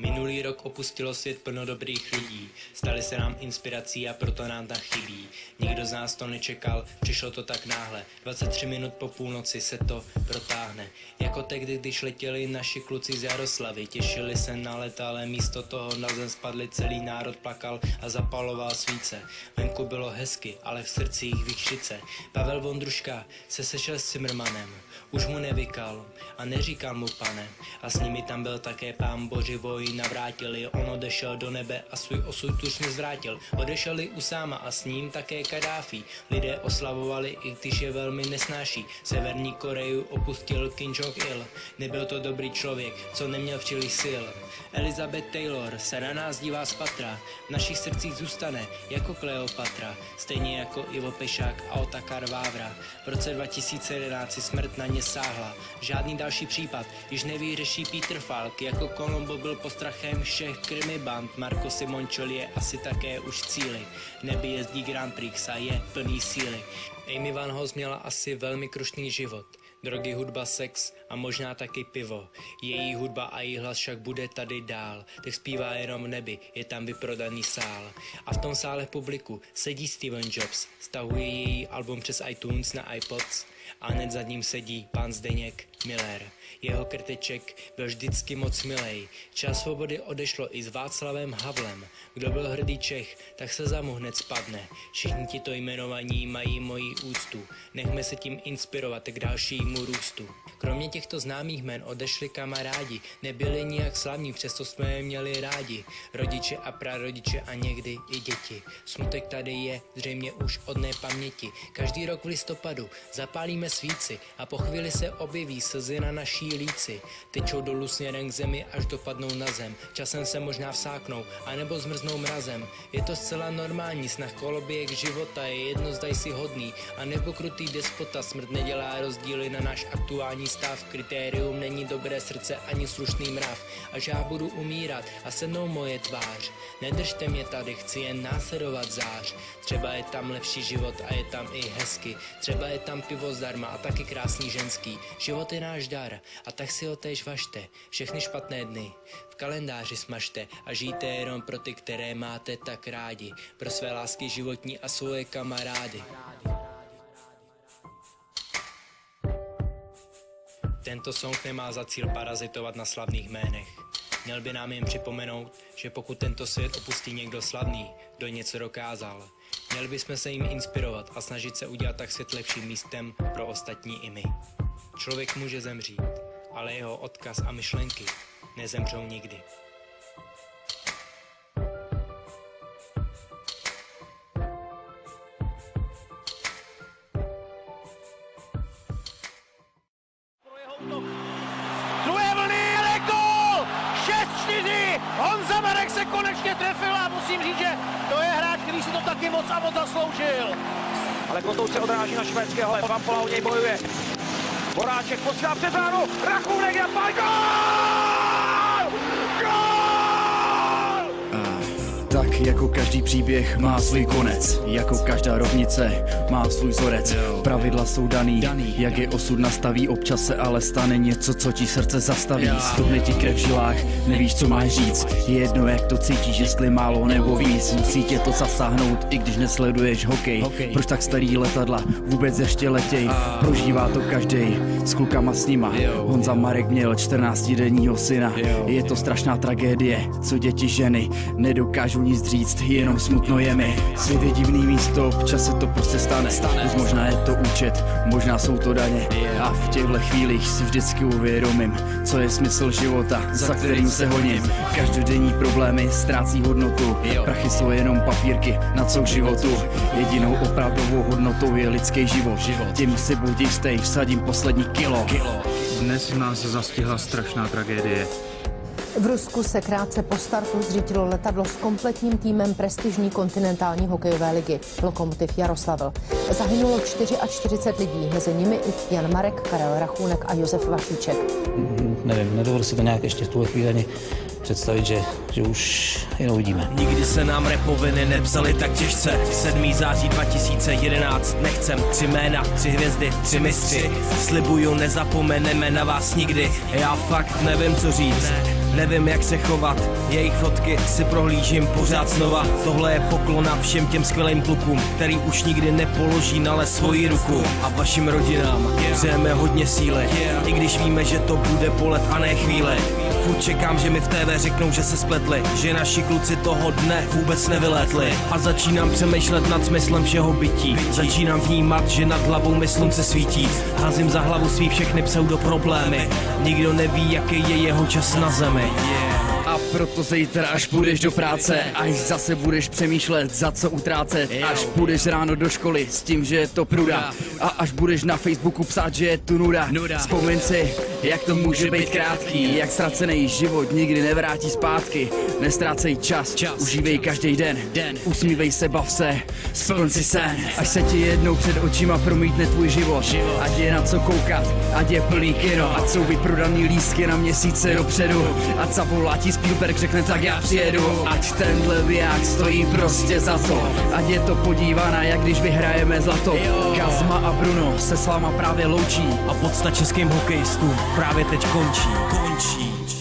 Minulý rok opustilo svět plno dobrých lidí, stali se nám inspirací a proto nám tak chybí. Nikdo z nás to nečekal, přišlo to tak náhle, 23 minut po půlnoci se to protáhne. Jako tehdy, když letěli naši kluci z Jaroslavy, těšili se na let, ale místo toho na zem spadli, celý národ plakal a zapaloval svíce. Venku bylo hezky, ale v srdcích výkřice. Pavel Vondruška se sešel s Cimrmanem, už mu nevykal a neříkal mu pane. A s nimi tam byl také pán Boží navrátili. On odešel do nebe a svůj osud už nezvrátil. Odešel i Usáma a s ním také Kadáfi. Lidé oslavovali, i když je velmi nesnáší. Severní Koreju opustil Kim Jong-il. Nebyl to dobrý člověk, co neměl příliš sil. Elizabeth Taylor se na nás dívá z patra. V našich srdcích zůstane jako Kleopatra. Stejně jako Ivo Pešák a Otakar Vávra. V roce 2011 si smrt na ně sáhla. Žádný další případ již nevyřeší Peter Falk. Jako Colombo byl postrachem všech krimi band. Marco Simoncelli je asi také už cíli. Neby jezdí Grand Prix a je plný síly. Amy Van Hoos měla asi velmi krušný život. Drogy, hudba, sex a možná taky pivo. Její hudba a její hlas však bude tady dál. Tak zpívá jenom nebi, je tam vyprodaný sál. A v tom sále publiku sedí Steven Jobs. Stahuje její album přes iTunes na iPods a hned za ním sedí pán Zdeněk Miller. Jeho krteček byl vždycky moc milej. Čas svobody odešlo i s Václavem Havlem. Kdo byl hrdý Čech, tak se za mu hned spadne. Všichni tito jmenovaní mají moji úctu. Nechme se tím inspirovat k dalšímu růstu. Kromě těchto známých men odešli kamarádi. Nebyli nijak slavní, přesto jsme je měli rádi. Rodiče a prarodiče a někdy i děti. Smutek tady je zřejmě už od paměti. Každý rok v listopadu zapálíme svíci a po chvíli se objeví slzy na naší líci. Tečou dolů směrem k zemi, až dopadnou na zem. Časem se možná vsáknou, anebo zmrznou mrazem. Je to zcela normální, snah koloběh života je jedno zdaj si hodný, a nebo krutý despota. Smrt nedělá rozdíly na náš aktuální stav. Kritérium není dobré srdce ani slušný mrav. Až já budu umírat a se mnou moje tvář. Nedržte mě tady, chci jen následovat zář. Třeba je tam lepší život a je tam i hezky. Třeba je tam pivo zdarma a taky krásný ženský. Život je náš dar a tak si ho též vašte. Všechny špatné dny v kalendáři smažte a žijte jenom pro ty, které máte tak rádi. Pro své lásky životní a svoje kamarády. Tento song nemá za cíl parazitovat na slavných jménech. Měl by nám jen připomenout, že pokud tento svět opustí někdo slavný, kdo něco dokázal, měli bychom se jim inspirovat a snažit se udělat tak svět lepším místem pro ostatní i my. Člověk může zemřít, ale jeho odkaz a myšlenky nezemřou nikdy. Druhé vlny, ale gól! 6-4! Honza Marek se konečně trefil a musím říct, že který si to taky moc a moc zasloužil. Ale Kotou se odráží na švédského, Van Pola o něj bojuje. Boráček posílá před bránu, Rachůnek na pár, gól! Jako každý příběh má svůj konec, jako každá rovnice má svůj vzorec. Pravidla jsou daný, jak je osud nastaví, občas se ale stane něco, co ti srdce zastaví. Stuhne ti krev v žilách, nevíš, co máš říct. Je jedno, jak to cítíš, jestli málo nebo víc. Musí tě to zasáhnout, i když nesleduješ hokej. Proč tak starý letadla vůbec ještě letěj? Prožívá to každý s klukama s nima. Honza Marek měl 14 denního syna. Je to strašná tragédie, co děti ženy nedokážou nic říct, jenom smutno je mi. Svět je divný místo, občas se to prostě stane. Už možná je to účet, možná jsou to daně. A v těchto chvílích si vždycky uvědomím, co je smysl života, za kterým se honím. Každodenní problémy ztrácí hodnotu, prachy jsou jenom papírky na co k životu. Jedinou opravdovou hodnotou je lidský život. Tím si buď jistý, vsadím poslední kilo. Dnes nás zastihla strašná tragédie. V Rusku se krátce po startu zřítilo letadlo s kompletním týmem prestižní kontinentální hokejové ligy Lokomotiv Jaroslavl. Zahynulo 44 lidí, mezi nimi i Jan Marek, Karel Rachůnek a Josef Vašíček. nevím, nedovedu si to nějak ještě v tuhle chvíli ani představit, že, že už jen uvidíme. Nikdy se nám repoviny nepsali tak těžce 7. září 2011 Nechcem tři jména, tři hvězdy, tři mistři Slibuju, nezapomeneme na vás nikdy Já fakt nevím, co říct Nevím jak se chovat, jejich fotky si prohlížím pořád znova. Tohle je poklona všem těm skvělým klukům Který už nikdy nepoloží na les svoji ruku. A vašim rodinám přejeme hodně síly. I když víme, že to bude polet a ne chvíle. Furt čekám, že mi v TV řeknou, že se spletli. Že naši kluci toho dne vůbec nevylétli. A začínám přemýšlet nad smyslem všeho bytí. Začínám vnímat, že nad hlavou mi slunce svítí. Házím za hlavu svý všechny pseudoproblémy. Nikdo neví, jaký je jeho čas na zemi A proto zítra, až půjdeš do práce, až zase budeš přemýšlet, za co utrácet, až půjdeš ráno do školy s tím, že je to pruda, a až budeš na Facebooku psát, že je tu nuda, vzpomeň si, jak to může být krátký, jak ztracený život nikdy nevrátí zpátky, nestrácej čas, užívej každý den, usmívej se, bav se, splň si sen, až se ti jednou před očima promítne tvůj život, ať je na co koukat, ať je plný kino, ať jsou vyprodaný lístky na měsíce dopředu, ať zavolá ti Spielberg řekne tak já přijedu, ať tenhle biják stojí prostě za to, ať je to podívaná, jak když vyhrajeme zlato, Kazma a Bruno se s váma právě loučí, A podsta českým hokejistům právě teď končí. Končí